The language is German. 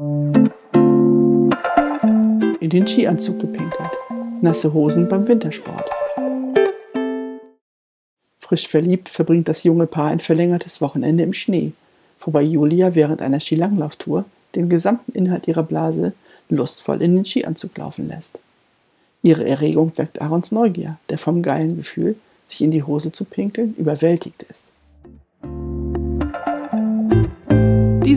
In den Skianzug gepinkelt. Nasse Hosen beim Wintersport. Frisch verliebt verbringt das junge Paar ein verlängertes Wochenende im Schnee, wobei Julia während einer Skilanglauftour den gesamten Inhalt ihrer Blase lustvoll in den Skianzug laufen lässt. Ihre Erregung weckt Aarons Neugier, der vom geilen Gefühl, sich in die Hose zu pinkeln, überwältigt ist.